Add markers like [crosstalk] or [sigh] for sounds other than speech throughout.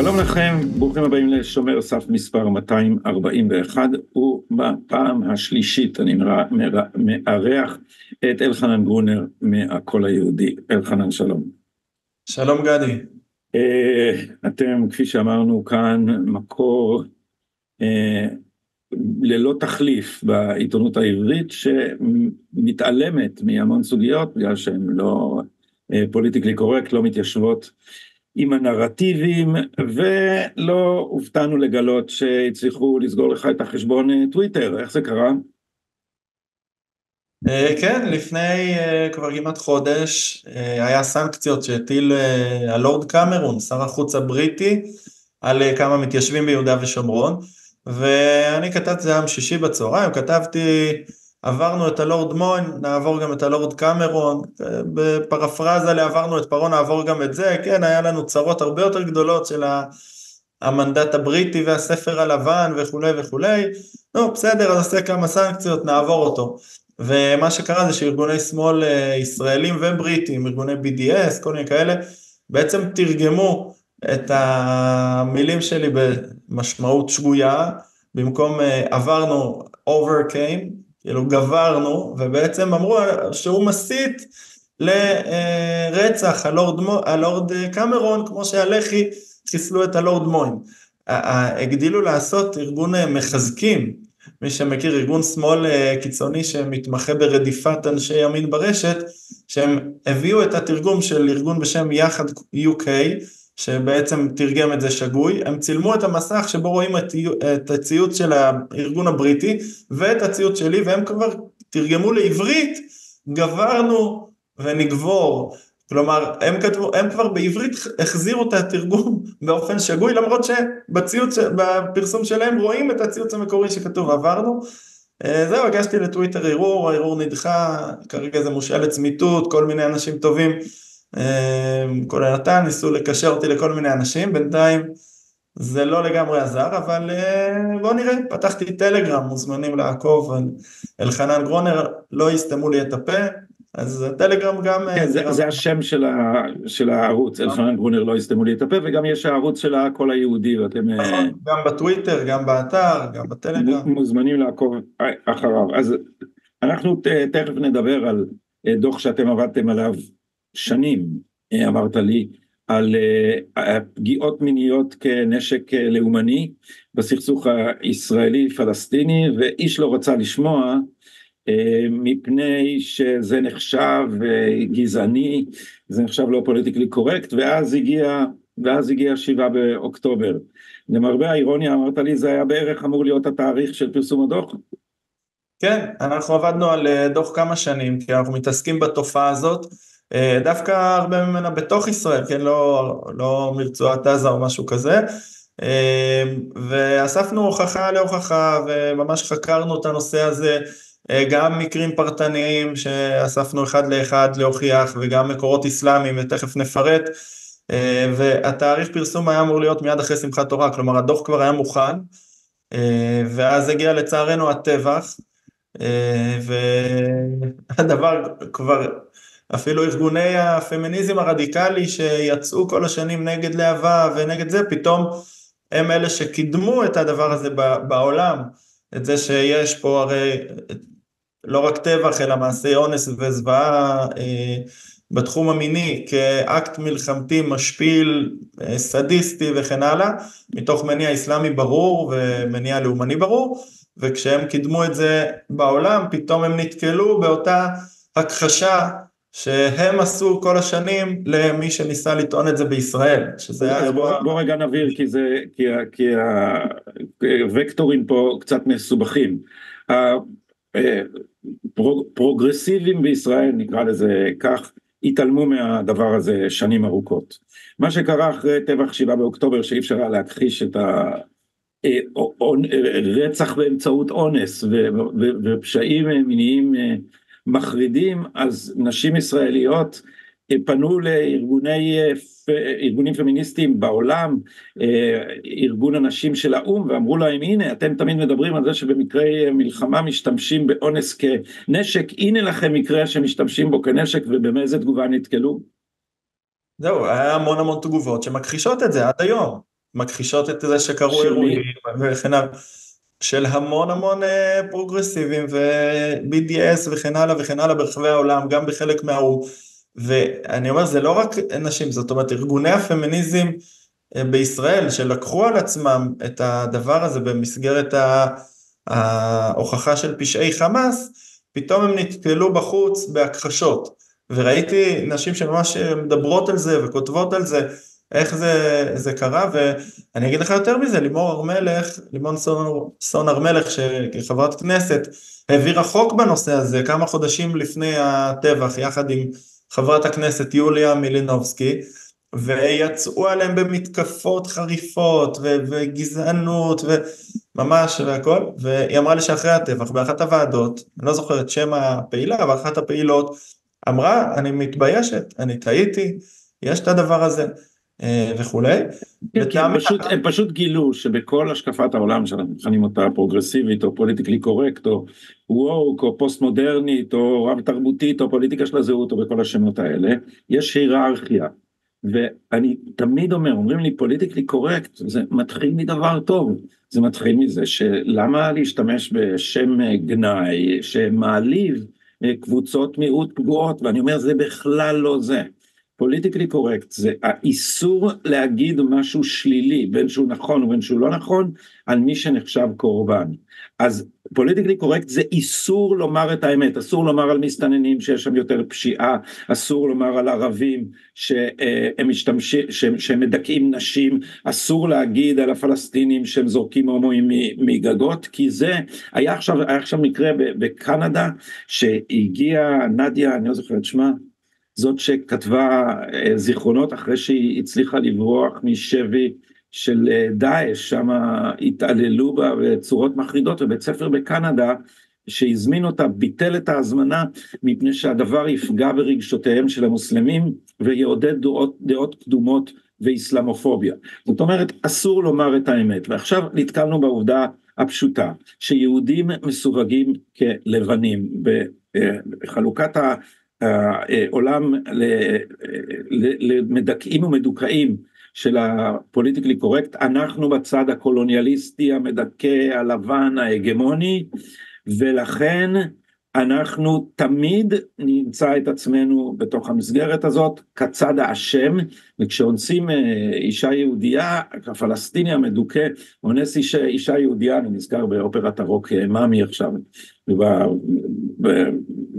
שלום לכם, ברוכים הבאים לשומר סף מספר 241, ובפעם השלישית אני מארח את אלחנן גרונר מהקול היהודי. אלחנן שלום. שלום גדי. אה, אתם כפי שאמרנו כאן מקור אה, ללא תחליף בעיתונות העברית שמתעלמת מהמון סוגיות בגלל שהן לא politically correct, לא מתיישבות עם הנרטיבים ולא הופתענו לגלות שהצליחו לסגור לך את החשבון טוויטר, איך זה קרה? אה, כן, לפני אה, כבר כמעט חודש אה, היה סנקציות שהטיל הלורד קמרון, שר החוץ הבריטי, על כמה מתיישבים ביהודה ושומרון, ואני כתבתי, זה היה שישי בצהריים, כתבתי עברנו את הלורד מוין, נעבור גם את הלורד קמרון, בפרפרזה לעברנו את פרעה נעבור גם את זה, כן, היה לנו צרות הרבה יותר גדולות של המנדט הבריטי והספר הלבן וכולי וכולי, נו בסדר, אז נעשה כמה סנקציות, נעבור אותו. ומה שקרה זה שארגוני שמאל אה, ישראלים ובריטים, ארגוני BDS, כל מיני כאלה, בעצם תרגמו את המילים שלי במשמעות שגויה, במקום אה, עברנו overcame, כאילו גברנו, ובעצם אמרו שהוא מסית לרצח הלורד, הלורד קמרון, כמו שהלח"י חיסלו את הלורד מוין. הגדילו לעשות ארגון מחזקים, מי שמכיר ארגון שמאל קיצוני שמתמחה ברדיפת אנשי ימין ברשת, שהם הביאו את התרגום של ארגון בשם יחד UK, שבעצם תרגם את זה שגוי, הם צילמו את המסך שבו רואים את, הציוץ של הארגון הבריטי ואת הציוץ שלי והם כבר תרגמו לעברית. גברנו ונגבור. כלומר הם כתבו הם כבר בעברית החזירו את התרגום [laughs] באופן שגוי למרות שבציוץ בפרסום שלהם רואים את הציוץ המקורי שכתוב עברנו אה, זהו הגשתי לטוויטר ערעור הערעור נדחה כרגע זה מושאל לצמיתות כל מיני אנשים טובים כולל אתה, ניסו לקשר אותי לכל מיני אנשים, בינתיים זה לא לגמרי עזר, אבל אה, בואו נראה, פתחתי טלגרם, מוזמנים לעקוב, אלחנן גרונר, לא יסתמו לי את הפה, אז טלגרם גם... אה, כן, זה, זה השם של, ה, של הערוץ, אלחנן גרונר לא יסתמו לי את הפה, וגם יש הערוץ של הקול היהודי, ואתם... אה, נכון, גם בטוויטר, גם באתר, גם בטלגרם. מוזמנים לעקוב אחריו. אז אנחנו תכף נדבר על דוח שאתם עבדתם עליו שנים, אה, אמרת לי, על אה, פגיעות מיניות כנשק אה, לאומני בסכסוך הישראלי-פלסטיני, ואיש לא רצה לשמוע מפני שזה נחשב גזעני, זה נחשב לא פוליטיקלי קורקט, ואז הגיע, ואז הגיע שבעה באוקטובר. למרבה האירוניה אמרת לי זה היה בערך אמור להיות התאריך של פרסום הדוח. כן, אנחנו עבדנו על דוח כמה שנים, כי אנחנו מתעסקים בתופעה הזאת. אה, דווקא הרבה ממנה בתוך ישראל, כן, לא, לא מרצועת עזה או משהו כזה, אה, ואספנו הוכחה להוכחה וממש חקרנו את הנושא הזה, אה, גם מקרים פרטניים שאספנו אחד לאחד להוכיח וגם מקורות אסלאמיים ותכף נפרט, והתאריך פרסום היה אמור להיות מיד אחרי שמחת תורה, כלומר הדוח כבר היה מוכן, ואז הגיע לצערנו הטבח, והדבר כבר אפילו ארגוני הפמיניזם הרדיקלי שיצאו כל השנים נגד להבה ונגד זה, פתאום הם אלה שקידמו את הדבר הזה בעולם, את זה שיש פה הרי לא רק טבח אלא מעשי אונס וזוועה אה, בתחום המיני כאקט מלחמתי משפיל, אה, סדיסטי וכן הלאה, מתוך מניע אסלאמי ברור ומניע לאומני ברור, וכשהם קידמו את זה בעולם פתאום הם נתקלו באותה הכחשה שהם עשו כל השנים למי שניסה לטעון את זה בישראל, שזה היה... בוא, בוא רגע נבהיר כי זה, כי, כי הוקטורים פה קצת מסובכים. הפרוגרסיבים בישראל, נקרא לזה כך, התעלמו מהדבר הזה שנים ארוכות. מה שקרה אחרי טבח שבעה באוקטובר שאי אפשר היה להכחיש את הרצח באמצעות אונס ופשעים מיניים מחרידים, אז נשים ישראליות פנו לארגוני, ארגונים פמיניסטיים בעולם, ארגון הנשים של האו"ם ואמרו להם הנה אתם תמיד מדברים על זה שבמקרי מלחמה משתמשים באונס כנשק, הנה לכם מקרה שמשתמשים בו כנשק ובאיזה תגובה נתקלו? זהו, היה המון המון תגובות שמכחישות את זה עד היום, מכחישות את זה שקרו אירועים וכן הלאה. של המון המון אה, פרוגרסיבים ו-BDS וכן הלאה וכן הלאה ברחבי העולם, גם בחלק מהאו"ם. ואני אומר, זה לא רק נשים, זאת אומרת, ארגוני הפמיניזם אה, בישראל שלקחו על עצמם את הדבר הזה במסגרת ההוכחה של פשעי חמאס, פתאום הם נתקלו בחוץ בהכחשות. וראיתי נשים שממש מדברות על זה וכותבות על זה, איך זה, זה קרה, ואני אגיד לך יותר מזה, לימור הר מלך, לימון סון, סון הר מלך, שכחברת כנסת, העבירה חוק בנושא הזה כמה חודשים לפני הטבח, יחד עם חברת הכנסת יוליה מילינובסקי, ויצאו עליהם במתקפות חריפות ו- וגזענות וממש והכל והיא אמרה לי שאחרי הטבח באחת הוועדות אני לא זוכר את שם הפעילה אבל אחת הפעילות אמרה אני מתביישת אני טעיתי יש את הדבר הזה וכולי. כן, כן, הם, פשוט, הם פשוט גילו שבכל השקפת העולם שאנחנו מכנים אותה פרוגרסיבית או politically correct או woke או פוסט מודרנית או רב תרבותית או פוליטיקה של הזהות או בכל השמות האלה יש היררכיה. ואני תמיד אומר אומרים לי politically correct זה מתחיל מדבר טוב זה מתחיל מזה שלמה להשתמש בשם גנאי שמעליב אה, קבוצות מיעוט פגועות ואני אומר זה בכלל לא זה. politically correct זה האיסור להגיד משהו שלילי בין שהוא נכון ובין שהוא לא נכון על מי שנחשב קורבן. אז politically correct זה איסור לומר את האמת, אסור לומר על מסתננים שיש שם יותר פשיעה, אסור לומר על ערבים שהם משתמשים, שהם מדכאים נשים, אסור להגיד על הפלסטינים שהם זורקים הומואים מגגות, כי זה, היה עכשיו, היה עכשיו מקרה בקנדה שהגיעה נדיה, אני לא זוכר את שמה, זאת שכתבה אה, זיכרונות אחרי שהיא הצליחה לברוח משבי של אה, דאעש, שם התעללו בה בצורות מחרידות, ובית ספר בקנדה שהזמין אותה ביטל את ההזמנה מפני שהדבר יפגע ברגשותיהם של המוסלמים ויעודד דעות, דעות קדומות ואיסלאמופוביה. זאת אומרת אסור לומר את האמת ועכשיו נתקלנו בעובדה הפשוטה שיהודים מסווגים כלבנים בחלוקת העולם למדכאים ומדוכאים של הפוליטיקלי קורקט, אנחנו בצד הקולוניאליסטי המדכא הלבן ההגמוני ולכן אנחנו תמיד נמצא את עצמנו בתוך המסגרת הזאת כצד האשם וכשאונסים אה, אישה יהודייה הפלסטיני המדוכא אונס אישה, אישה יהודייה אני נזכר באופרת הרוק אה, מאמי עכשיו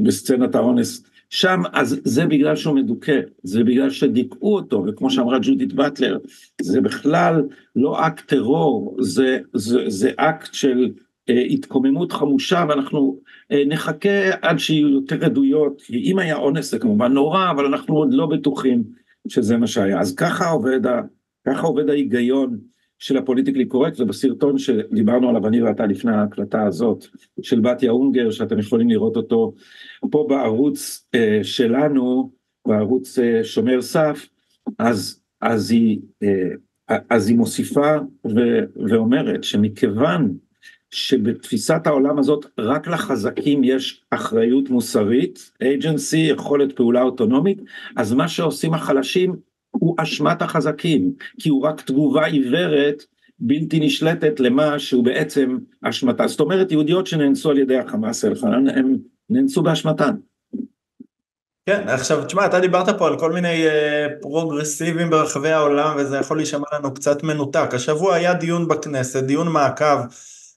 בסצנת האונס שם אז זה בגלל שהוא מדוכא, זה בגלל שדיכאו אותו, וכמו שאמרה ג'ודית באטלר, זה בכלל לא אקט טרור, זה, זה, זה אקט של אה, התקוממות חמושה ואנחנו אה, נחכה עד שיהיו יותר עדויות, כי אם היה אונס זה כמובן נורא, אבל אנחנו עוד לא בטוחים שזה מה שהיה. אז ככה עובד, ככה עובד ההיגיון של הפוליטיקלי קורקט ובסרטון שדיברנו עליו אני ואתה לפני ההקלטה הזאת של בתיה אונגר שאתם יכולים לראות אותו פה בערוץ אה, שלנו בערוץ אה, שומר סף. אז אז היא אה, אז היא מוסיפה ו, ואומרת שמכיוון שבתפיסת העולם הזאת רק לחזקים יש אחריות מוסרית, agency, יכולת פעולה אוטונומית, אז מה שעושים החלשים הוא אשמת החזקים, כי הוא רק תגובה עיוורת בלתי נשלטת למה שהוא בעצם אשמתה. זאת אומרת יהודיות שנאנסו על ידי החמאס אלחנן הם נאנסו באשמתן. כן, עכשיו תשמע, אתה דיברת פה על כל מיני אה, פרוגרסיבים ברחבי העולם וזה יכול להישמע לנו קצת מנותק. השבוע היה דיון בכנסת, דיון מעקב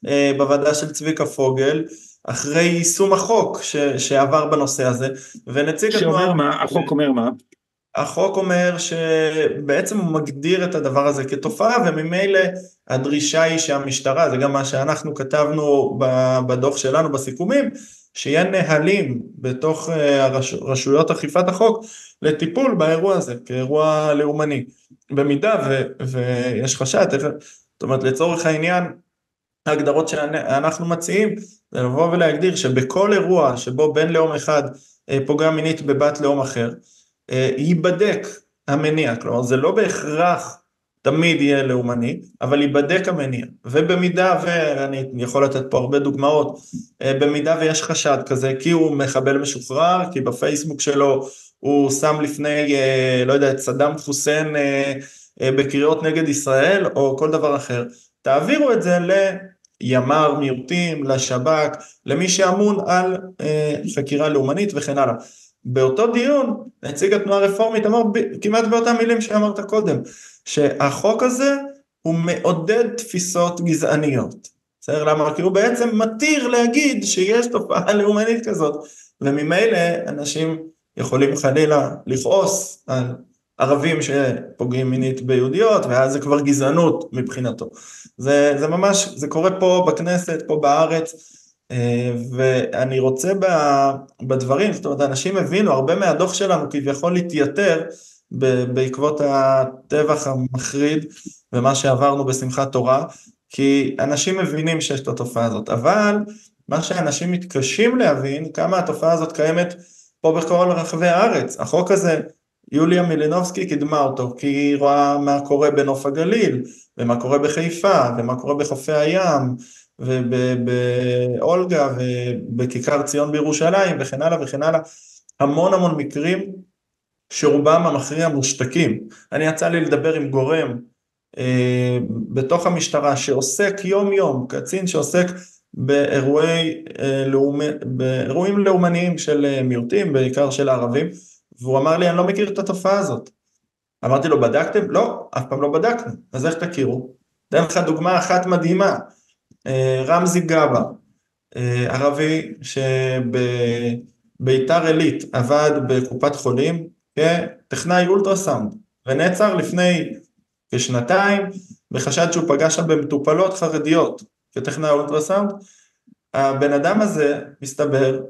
אה, בוועדה של צביקה פוגל, אחרי יישום החוק ש, שעבר בנושא הזה, ונציג התנועה... שאומר מה? החוק אומר מה? החוק אומר שבעצם הוא מגדיר את הדבר הזה כתופעה וממילא הדרישה היא שהמשטרה, זה גם מה שאנחנו כתבנו בדוח שלנו בסיכומים, שיהיה נהלים בתוך אה, רשויות אכיפת החוק לטיפול באירוע הזה כאירוע לאומני. במידה ו, ויש חשד, זאת אומרת לצורך העניין ההגדרות שאנחנו מציעים זה לבוא ולהגדיר שבכל אירוע שבו בן לאום אחד אה, פוגע מינית בבת לאום אחר ייבדק המניע, כלומר זה לא בהכרח תמיד יהיה לאומני, אבל ייבדק המניע, ובמידה, ואני יכול לתת פה הרבה דוגמאות, במידה ויש חשד כזה, כי הוא מחבל משוחרר, כי בפייסבוק שלו הוא שם לפני, לא יודע, את סדאם חוסיין בקריאות נגד ישראל, או כל דבר אחר, תעבירו את זה לימ"ר מיעוטים, לשב"כ, למי שאמון על חקירה לאומנית וכן הלאה. באותו דיון נציג התנועה הרפורמית אמר כמעט באותם מילים שאמרת קודם, שהחוק הזה הוא מעודד תפיסות גזעניות. בסדר? למה? כי הוא בעצם מתיר להגיד שיש תופעה לאומנית כזאת, וממילא אנשים יכולים חלילה לכעוס על ערבים שפוגעים מינית ביהודיות, ואז זה כבר גזענות מבחינתו. זה, זה ממש, זה קורה פה בכנסת, פה בארץ, ואני רוצה בדברים, זאת אומרת, אנשים הבינו, הרבה מהדוח שלנו כביכול התייתר בעקבות הטבח המחריד ומה שעברנו בשמחת תורה, כי אנשים מבינים שיש את התופעה הזאת, אבל מה שאנשים מתקשים להבין, כמה התופעה הזאת קיימת פה בכל רחבי הארץ. החוק הזה, יוליה מלינובסקי קידמה אותו, כי היא רואה מה קורה בנוף הגליל, ומה קורה בחיפה, ומה קורה בחופי הים, ובאולגה ובכיכר ציון בירושלים וכן הלאה וכן הלאה, המון המון מקרים שרובם המכריע מושתקים. אני יצא לי לדבר עם גורם אה, בתוך המשטרה שעוסק יום יום, קצין שעוסק באירועי, אה, לאומי, באירועים לאומניים של אה, מיעוטים, בעיקר של הערבים, והוא אמר לי אני לא מכיר את התופעה הזאת. אמרתי לו בדקתם? לא, אף פעם לא בדקנו, אז איך תכירו? אתן לך דוגמה אחת מדהימה, רמזי גבה, אה, ערבי שבביתר עילית עבד בקופת חולים כטכנאי אולטרסאונד ונעצר לפני כשנתיים בחשד שהוא פגש שם במטופלות חרדיות כטכנאי אולטרסאונד. הבן אדם הזה מסתבר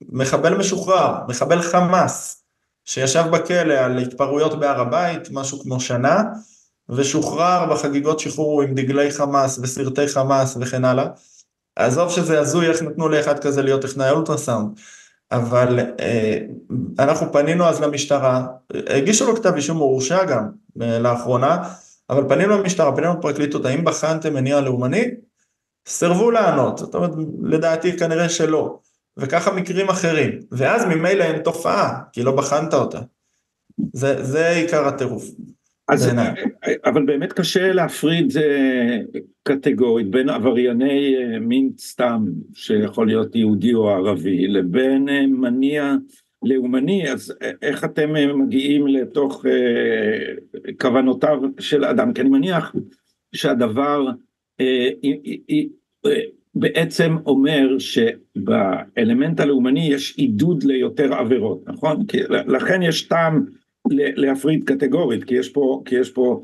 מחבל משוחרר, מחבל חמאס שישב בכלא על התפרעויות בהר הבית משהו כמו שנה ושוחרר בחגיגות שחרור עם דגלי חמאס וסרטי חמאס וכן הלאה. עזוב שזה הזוי איך נתנו לאחד כזה להיות טכנאי אולטרסאונד, אבל אה, אנחנו פנינו אז למשטרה, הגישו לו כתב אישום, הוא הורשע גם אה, לאחרונה, אבל פנינו למשטרה, פנינו לפרקליטות, האם בחנתם מניע לאומני? סירבו לענות, זאת אומרת לדעתי כנראה שלא, וככה מקרים אחרים, ואז ממילא אין תופעה, כי לא בחנת אותה. זה, זה עיקר הטירוף. אז, אבל באמת קשה להפריד קטגורית בין עברייני אה, מין סתם שיכול להיות יהודי או ערבי לבין אה, מניע לאומני. אז אה, איך אתם מגיעים לתוך כוונותיו של אדם? כי אני מניח שהדבר בעצם אומר שבאלמנט הלאומני יש עידוד ליותר עבירות נכון? כי לכן יש טעם להפריד קטגורית, כי יש פה, כי יש פה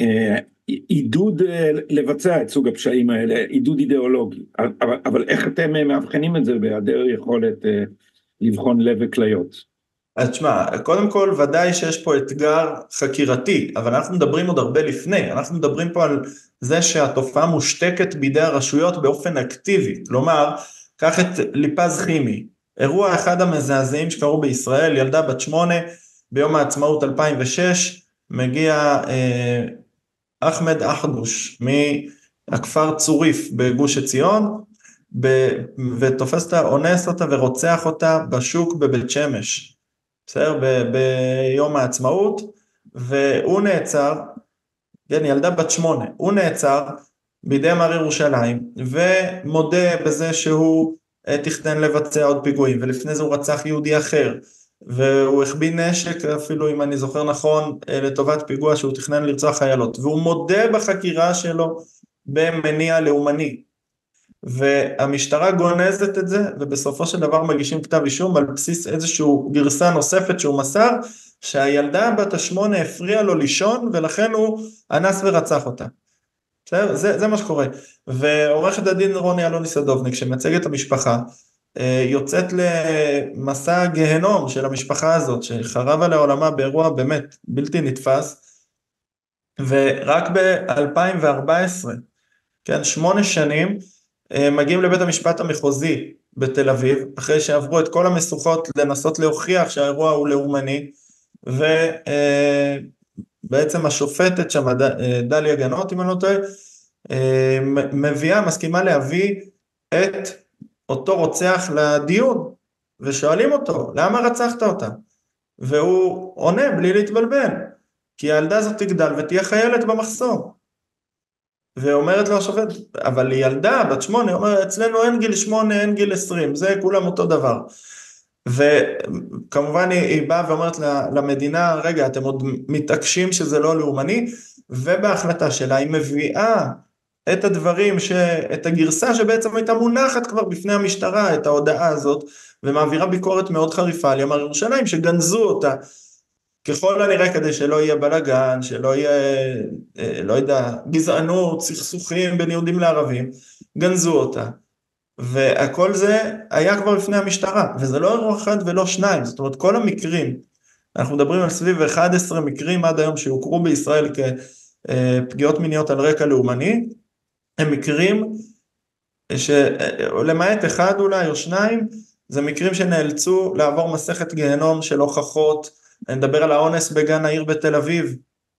אה, עידוד אה, לבצע את סוג הפשעים האלה, עידוד אידיאולוגי, אבל, אבל איך אתם אה, מאבחנים את זה בהיעדר יכולת אה, לבחון לב וכליות? אז תשמע, קודם כל ודאי שיש פה אתגר חקירתי, אבל אנחנו מדברים עוד הרבה לפני, אנחנו מדברים פה על זה שהתופעה מושתקת בידי הרשויות באופן אקטיבי, כלומר, קח את ליפז כימי, אירוע אחד המזעזעים שקרו בישראל, ילדה בת שמונה, ביום העצמאות 2006 מגיע אה, אחמד אחדוש מהכפר צוריף בגוש עציון ב, ותופס אותה, אונס אותה ורוצח אותה בשוק בבית שמש, בסדר? ב, ביום העצמאות והוא נעצר, כן, ילדה בת שמונה, הוא נעצר בידי מר ירושלים ומודה בזה שהוא אה, תכנן לבצע עוד פיגועים ולפני זה הוא רצח יהודי אחר והוא החביא נשק אפילו אם אני זוכר נכון אה, לטובת פיגוע שהוא תכנן לרצוח חיילות. והוא מודה בחקירה שלו במניע לאומני. והמשטרה גונזת את זה ובסופו של דבר מגישים כתב אישום על בסיס איזושהי גרסה נוספת שהוא מסר שהילדה בת השמונה הפריעה לו לישון ולכן הוא אנס ורצח אותה. זה, זה מה שקורה. ועורכת הדין רוני אלוני סדובניק שמייצגת את המשפחה יוצאת למסע גיהנום של המשפחה הזאת שחרב עליה עולמה באירוע באמת בלתי נתפס. ורק ב-2014, כן, שמונה שנים, אה, מגיעים לבית המשפט המחוזי בתל אביב, אחרי שעברו את כל המשוכות לנסות להוכיח שהאירוע הוא לאומני, ובעצם השופטת שם, דליה גנות אם אני לא טועה, מביאה, מסכימה להביא את אותו רוצח לדיון, ושואלים אותו, למה רצחת אותה? והוא עונה בלי להתבלבל, כי הילדה הזאת תגדל ותהיה חיילת במחסום. ואומרת לו השופט, אבל היא ילדה, בת שמונה, אומרת, אצלנו אין גיל שמונה, אין גיל עשרים, זה כולם אותו דבר. וכמובן היא, היא באה ואומרת למדינה, רגע, אתם עוד מתעקשים שזה לא לאומני, ובהחלטה שלה היא מביאה את הדברים, ש... את הגרסה שבעצם הייתה מונחת כבר בפני המשטרה, את ההודעה הזאת, ומעבירה ביקורת מאוד חריפה על ימ"ר ירושלים, שגנזו אותה. ככל הנראה כדי שלא יהיה בלאגן, שלא יהיה, אה, לא יודע, גזענות, סכסוכים בין יהודים לערבים, גנזו אותה. והכל זה היה כבר לפני המשטרה, וזה לא אירוע אחד ולא שניים, זאת אומרת כל המקרים, אנחנו מדברים על סביב 11 מקרים עד היום שהוכרו בישראל כפגיעות מיניות על רקע לאומני, הם מקרים שלמעט אחד אולי או שניים, זה מקרים שנאלצו לעבור מסכת גיהנום של הוכחות, אני מדבר על האונס בגן העיר בתל אביב,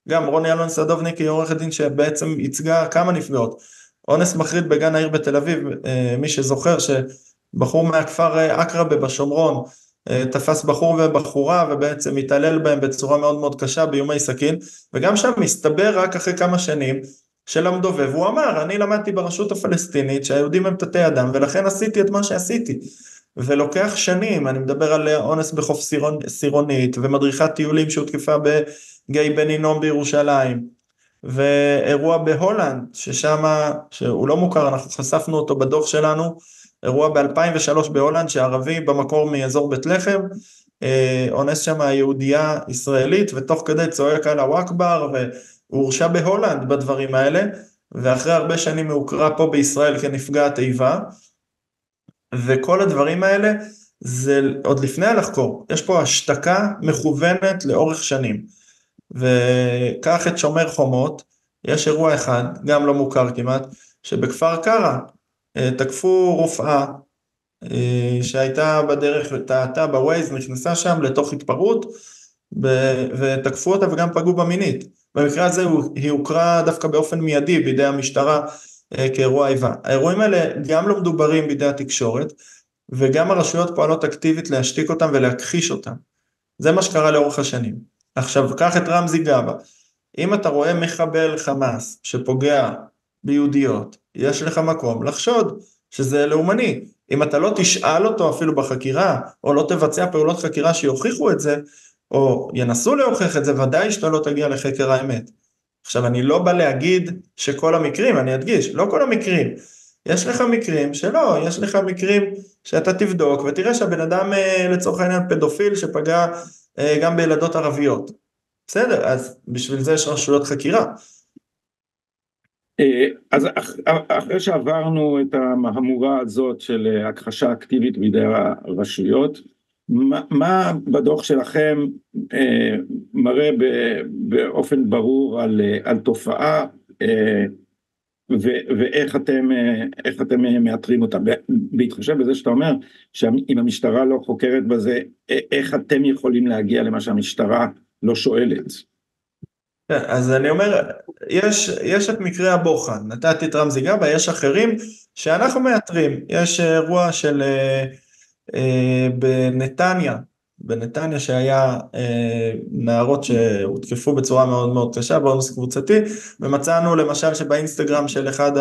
גם רוני אלון סדובניק היא עורכת דין שבעצם ייצגה כמה נפגעות, אונס מחריד בגן העיר בתל אביב, אה, מי שזוכר שבחור מהכפר אה, עקרבה בשומרון אה, תפס בחור ובחורה ובעצם התעלל בהם בצורה מאוד מאוד קשה באיומי סכין. וגם שם מסתבר רק אחרי כמה שנים שלמדו והוא אמר אני למדתי ברשות הפלסטינית שהיהודים הם תתי אדם ולכן עשיתי את מה שעשיתי. ולוקח שנים, אני מדבר על אונס בחוף סירון, סירונית ומדריכת טיולים שהותקפה בגיא בן הינום בירושלים ואירוע בהולנד ששם, שהוא לא מוכר, אנחנו חשפנו אותו בדוח שלנו, אירוע ב-2003 בהולנד שערבי במקור מאזור בית לחם, אה, אונס שם יהודייה ישראלית ותוך כדי צועק אללהו אכבר והוא הורשע בהולנד בדברים האלה ואחרי הרבה שנים הוא הוכרה פה בישראל כנפגעת איבה וכל הדברים האלה זה עוד לפני הלחקור, יש פה השתקה מכוונת לאורך שנים. וקח את שומר חומות, יש אירוע אחד, גם לא מוכר כמעט, שבכפר קרא אה, תקפו רופאה אה, שהייתה בדרך, טעתה בווייז, נכנסה שם לתוך התפרעות ותקפו אותה וגם פגעו בה מינית. במקרה הזה היא הוכרה דווקא באופן מיידי בידי המשטרה אה, כאירוע איבה. האירועים האלה גם לא מדוברים בידי התקשורת וגם הרשויות פועלות אקטיבית להשתיק אותם ולהכחיש אותם. זה מה שקרה לאורך השנים. עכשיו קח את רמזי גבה, אם אתה רואה מחבל חמאס שפוגע ביהודיות, יש לך מקום לחשוד שזה לאומני. אם אתה לא תשאל אותו אפילו בחקירה, או לא תבצע פעולות חקירה שיוכיחו את זה, או ינסו להוכיח את זה, ודאי שאתה לא תגיע לחקר האמת. עכשיו אני לא בא להגיד שכל המקרים, אני אדגיש, לא כל המקרים. יש לך מקרים שלא, יש לך מקרים שאתה תבדוק ותראה שהבן אדם אה, לצורך העניין פדופיל שפגע אה, גם בילדות ערביות. בסדר, אז בשביל זה יש רשויות חקירה. אה, אז אחרי שעברנו את המהמורה הזאת של הכחשה אקטיבית בידי הרשויות, מה, מה בדוח שלכם אה, מראה ב, באופן ברור על, על תופעה אה, ו, ואיך אתם, אה, אתם מאתרים אותה, בהתחשב בזה שאתה אומר שאם המשטרה לא חוקרת בזה, איך אתם יכולים להגיע למה שהמשטרה לא שואלת? כן, אז אני אומר, יש, יש את מקרה הבוחן, נתתי את רמזי גבה, יש אחרים שאנחנו מאתרים, יש אירוע של אה, אה, בנתניה, בנתניה שהיה אה, נערות שהותקפו בצורה מאוד מאוד קשה באונס קבוצתי ומצאנו למשל שבאינסטגרם של אחד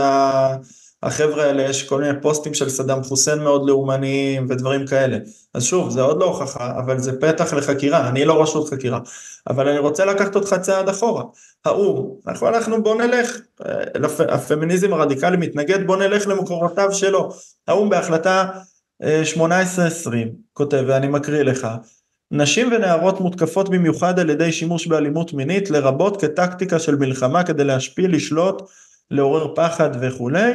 החבר'ה האלה יש כל מיני פוסטים של סדאם חוסיין מאוד לאומניים ודברים כאלה. אז שוב זה עוד לא הוכחה אבל זה פתח לחקירה. אני לא רשות חקירה אבל אני רוצה לקחת אותך צעד אחורה. האו"ם אנחנו הלכנו בוא נלך. אה, הפמיניזם הרדיקלי מתנגד בוא נלך למקורותיו שלו. האו"ם בהחלטה 18-20 כותב ואני מקריא לך. נשים ונערות מותקפות במיוחד על ידי שימוש באלימות מינית לרבות כטקטיקה של מלחמה כדי להשפיל, לשלוט, לעורר פחד וכולי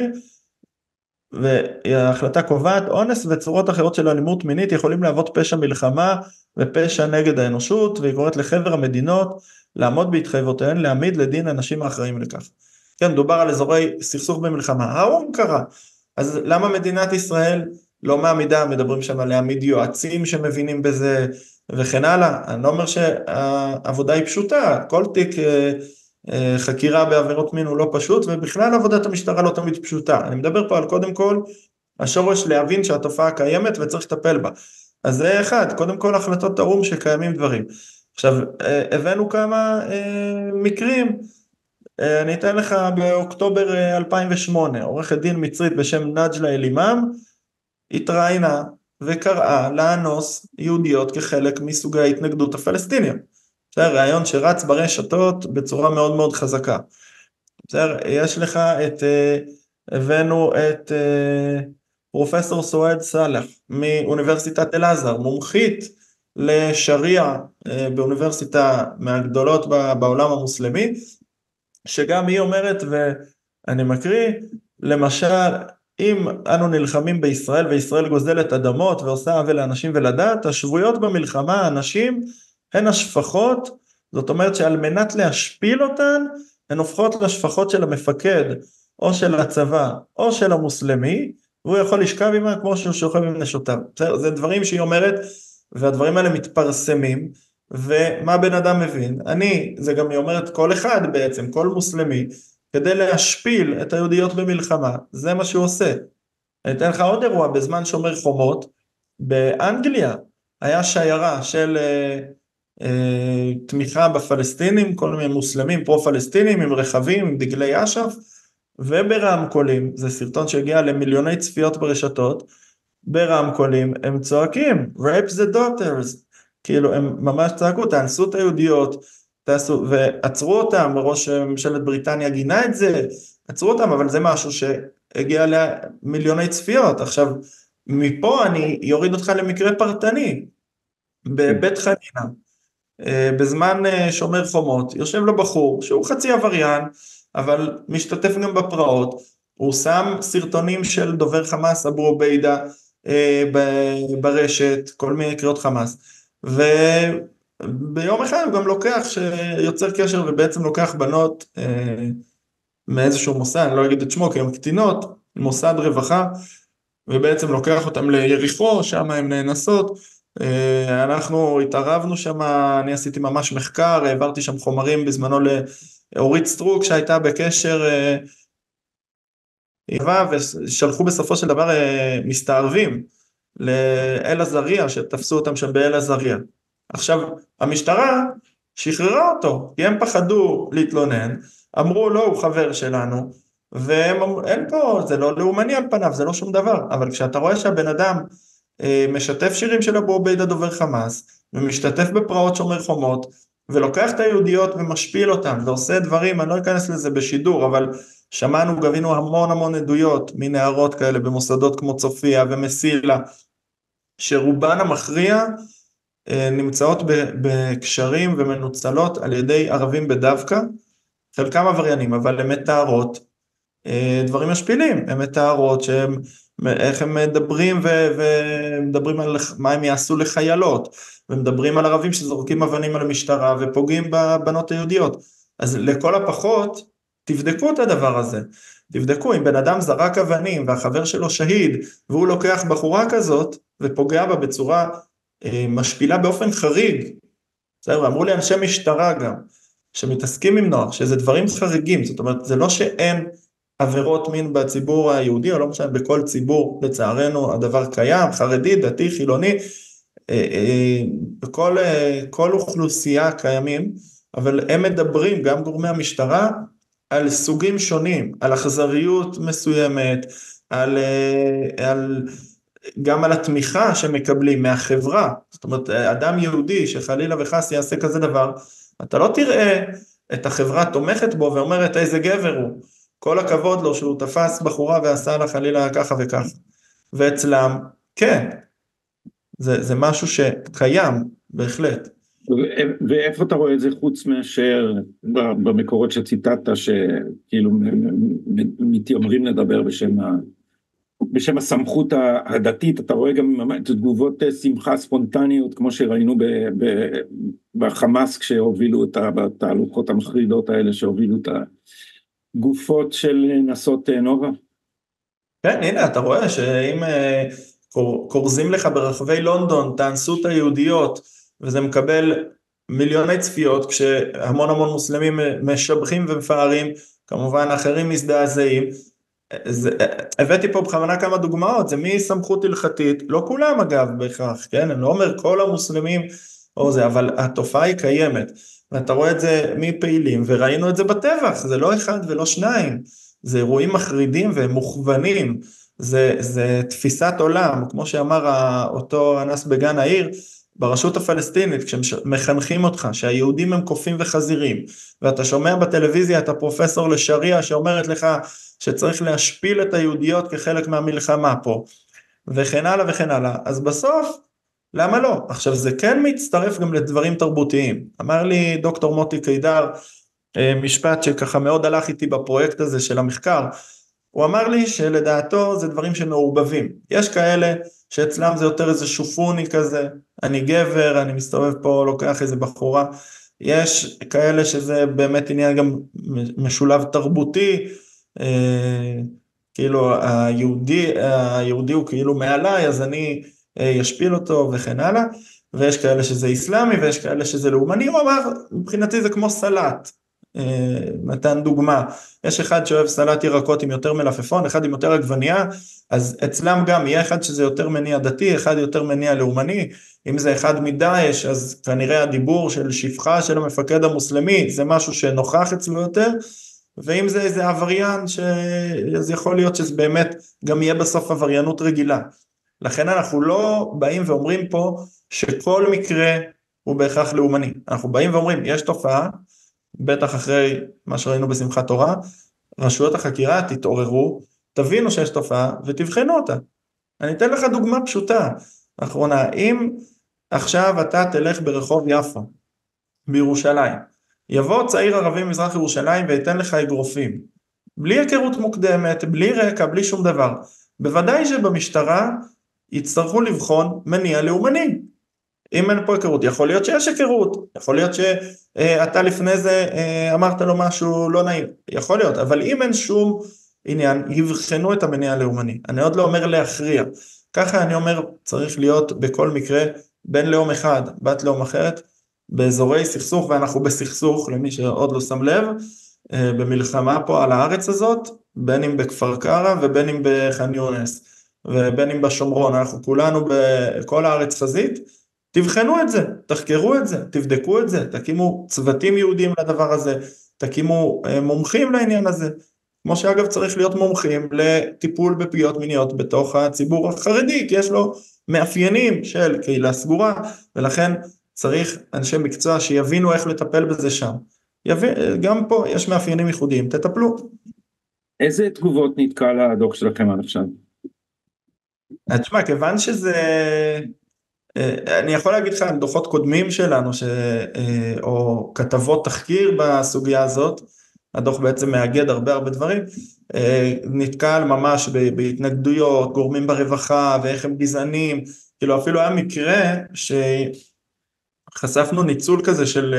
וההחלטה קובעת אונס וצורות אחרות של אלימות מינית יכולים להוות פשע מלחמה ופשע נגד האנושות והיא קוראת לחבר המדינות לעמוד בהתחייבותיהן להעמיד לדין אנשים האחראים לכך. כן, דובר על אזורי סכסוך במלחמה, האו"ם קרה, אז למה מדינת ישראל לא מעמידה, מדברים שם על להעמיד יועצים שמבינים בזה, וכן הלאה. אני לא אומר שהעבודה היא פשוטה, כל תיק חקירה בעבירות מין הוא לא פשוט, ובכלל עבודת המשטרה לא תמיד פשוטה. אני מדבר פה על קודם כל השורש להבין שהתופעה קיימת וצריך לטפל בה. אז זה אחד, קודם כל החלטות האו"ם שקיימים דברים. עכשיו, הבאנו כמה מקרים אה, אני אתן לך באוקטובר 2008, אה, עורכת דין מצרית בשם נג'לה אל-אימאם, התראיינה וקראה לאנוס יהודיות כחלק מסוגי ההתנגדות הפלסטיניים. זה רעיון שרץ ברשתות בצורה מאוד מאוד חזקה. בסדר, יש לך את, אה, הבאנו את פרופסור סועד סאלח מאוניברסיטת אל-עזר, מומחית לשריעה באוניברסיטה מהגדולות בעולם המוסלמי, שגם היא אומרת, ואני מקריא, למשל, אם אנו נלחמים בישראל וישראל גוזלת אדמות ועושה עוול לאנשים ולדת, השבויות במלחמה, הנשים, הן השפחות, זאת אומרת שעל מנת להשפיל אותן, הן הופכות לשפחות של המפקד, או של הצבא, או של המוסלמי, והוא יכול לשכב עימה כמו שהוא שוכב עם נשותיו. זה דברים שהיא אומרת, והדברים האלה מתפרסמים, ומה בן אדם מבין? אני, זה גם היא אומרת כל אחד בעצם, כל מוסלמי, כדי להשפיל את היהודיות במלחמה, זה מה שהוא עושה. אני אתן לך עוד אירוע, בזמן שומר חומות, באנגליה היה שיירה של אה, אה, תמיכה בפלסטינים, כל מיני מוסלמים פרו-פלסטינים עם רכבים, עם דגלי אש"ף, וברמקולים, זה סרטון שהגיע למיליוני צפיות ברשתות, ברמקולים הם צועקים, rape the daughters, כאילו הם ממש צעקו תאנסו את היהודיות תעשו ועצרו אותם ראש ממשלת בריטניה גינה את זה עצרו אותם אבל זה משהו שהגיע למיליוני צפיות. עכשיו מפה אני יוריד אותך למקרה פרטני בבית חנינה אה, בזמן אה, שומר חומות יושב לו בחור שהוא חצי עבריין אבל משתתף גם בפרעות. הוא שם סרטונים של דובר חמאס אבו עוביידה אה, ברשת כל מיני קריאות חמאס וביום אחד הוא גם לוקח, שיוצר קשר ובעצם לוקח בנות אה, מאיזשהו מוסד, אני לא אגיד את שמו כי הן קטינות, מוסד רווחה, ובעצם לוקח אותם ליריחו, שם הן נאנסות. אה, אנחנו התערבנו שם, אני עשיתי ממש מחקר, העברתי שם חומרים בזמנו לאורית סטרוק שהייתה בקשר אה, ושלחו בסופו של דבר אה, מסתערבים. לאל עזריה, שתפסו אותם שם באל עזריה. עכשיו, המשטרה שחררה אותו, כי הם פחדו להתלונן, אמרו לא, הוא חבר שלנו, והם אמרו, אין פה, זה לא לאומני על פניו, זה לא שום דבר, אבל כשאתה רואה שהבן אדם אה, משתף שירים של אבו עוביידה דובר חמאס, ומשתתף בפרעות שומר חומות, ולוקח את היהודיות ומשפיל אותן, ועושה דברים, אני לא אכנס לזה בשידור, אבל שמענו, גבינו המון המון עדויות מנערות כאלה במוסדות כמו צופיה ומסילה, שרובן המכריע נמצאות בקשרים ומנוצלות על ידי ערבים בדווקא, חלקם עבריינים, אבל הן מתארות אה, דברים משפילים, הן מתארות שהם, איך הם מדברים ומדברים על מה הם יעשו לחיילות, ומדברים על ערבים שזורקים אבנים על המשטרה ופוגעים בבנות היהודיות. אז לכל הפחות תבדקו את הדבר הזה, תבדקו אם בן אדם זרק אבנים והחבר שלו שהיד והוא לוקח בחורה כזאת ופוגע בה בצורה אה, משפילה באופן חריג, בסדר, אמרו לי אנשי משטרה גם, שמתעסקים עם נוער, שזה דברים חריגים, זאת אומרת זה לא שאין עבירות מין בציבור היהודי או לא משנה בכל ציבור לצערנו הדבר קיים, חרדי, דתי, חילוני, אה, אה, בכל כל אוכלוסייה קיימים, אבל הם מדברים, גם גורמי המשטרה, על סוגים שונים, על אכזריות מסוימת, על, אה, על, גם על התמיכה שמקבלים מהחברה, זאת אומרת אדם יהודי שחלילה וחס יעשה כזה דבר, אתה לא תראה את החברה תומכת בו ואומרת איזה גבר הוא, כל הכבוד לו שהוא תפס בחורה ועשה לה חלילה ככה וככה, ואצלם כן, זה, זה משהו שקיים בהחלט. ואיפה אתה רואה את זה חוץ מאשר במקורות שציטטת שכאילו מתיימרים לדבר בשם, בשם הסמכות הדתית אתה רואה גם תגובות שמחה ספונטניות כמו שראינו ב, ב, בחמאס כשהובילו את התהלוכות המחרידות האלה שהובילו את הגופות של נסות נובה. כן הנה אתה רואה שאם כורזים לך ברחבי לונדון תאנסו את היהודיות וזה מקבל מיליוני צפיות כשהמון המון מוסלמים משבחים ומפארים, כמובן אחרים מזדעזעים. זה, הבאתי פה בכוונה כמה דוגמאות, זה מסמכות הלכתית, לא כולם אגב בהכרח, כן? אני לא אומר כל המוסלמים או זה, אבל התופעה היא קיימת. ואתה רואה את זה מפעילים, וראינו את זה בטבח, זה לא אחד ולא שניים, זה אירועים מחרידים והם מוכוונים, זה, זה תפיסת עולם, כמו שאמר אותו אנס בגן העיר, ברשות הפלסטינית, כשמחנכים אותך שהיהודים הם קופים וחזירים, ואתה שומע בטלוויזיה את הפרופסור לשריעה שאומרת לך שצריך להשפיל את היהודיות כחלק מהמלחמה פה, וכן הלאה וכן הלאה, אז בסוף למה לא? עכשיו זה כן מצטרף גם לדברים תרבותיים. אמר לי דוקטור מוטי קידר, אה, משפט שככה מאוד הלך איתי בפרויקט הזה של המחקר, הוא אמר לי שלדעתו זה דברים שמעורבבים. יש כאלה שאצלם זה יותר איזה שופוני כזה, אני גבר, אני מסתובב פה, לוקח איזה בחורה. יש כאלה שזה באמת עניין גם משולב תרבותי, אה, כאילו היהודי, היהודי הוא כאילו מעליי, אז אני אה, ישפיל אותו וכן הלאה, ויש כאלה שזה איסלאמי ויש כאלה שזה לאומני, הוא אמר מבחינתי זה כמו סלט, אה, נתן דוגמה, יש אחד שאוהב סלט ירקות עם יותר מלפפון, אחד עם יותר עגבנייה, אז אצלם גם יהיה אחד שזה יותר מניע דתי, אחד יותר מניע לאומני, אם זה אחד מדאעש אז כנראה הדיבור של שפחה של המפקד המוסלמי זה משהו שנוכח אצלו יותר, ואם זה איזה עבריין ש... אז יכול להיות שזה באמת גם יהיה בסוף עבריינות רגילה. לכן אנחנו לא באים ואומרים פה שכל מקרה הוא בהכרח לאומני. אנחנו באים ואומרים, יש תופעה, בטח אחרי מה שראינו בשמחת תורה, רשויות החקירה תתעוררו, תבינו שיש תופעה ותבחנו אותה. אני אתן לך דוגמה פשוטה, אחרונה, אם עכשיו אתה תלך ברחוב יפו, בירושלים, יבוא צעיר ערבי ממזרח ירושלים וייתן לך אגרופים, בלי היכרות מוקדמת, בלי רקע, בלי שום דבר. בוודאי שבמשטרה יצטרכו לבחון מניע לאומני. אם אין פה היכרות, יכול להיות שיש היכרות, יכול להיות שאתה לפני זה אה, אמרת לו משהו לא נעים, יכול להיות, אבל אם אין שום עניין, יבחנו את המניע הלאומני. אני עוד לא אומר להכריע. ככה אני אומר, צריך להיות בכל מקרה בין לאום אחד, בת לאום אחרת, באזורי סכסוך, ואנחנו בסכסוך, למי שעוד לא שם לב, אה, במלחמה פה על הארץ הזאת, בין אם בכפר קרא ובין אם בח'אן יונס. ובין אם בשומרון, אנחנו כולנו בכל הארץ חזית, תבחנו את זה, תחקרו את זה, תבדקו את זה, תקימו צוותים יהודיים לדבר הזה, תקימו אה, מומחים לעניין הזה, כמו שאגב צריך להיות מומחים לטיפול בפגיעות מיניות בתוך הציבור החרדי, כי יש לו מאפיינים של קהילה סגורה, ולכן צריך אנשי מקצוע שיבינו איך לטפל בזה שם. יבין, גם פה יש מאפיינים ייחודיים, תטפלו. איזה תגובות נתקע לדוח שלכם עד עכשיו? תשמע, כיוון שזה... אה, אני יכול להגיד לך על דוחות קודמים שלנו, ש... אה, או כתבות תחקיר בסוגיה הזאת, הדוח בעצם מאגד הרבה הרבה דברים, אה, נתקל ממש בהתנגדויות, גורמים ברווחה ואיך הם גזענים, כאילו אפילו היה מקרה שחשפנו ניצול כזה של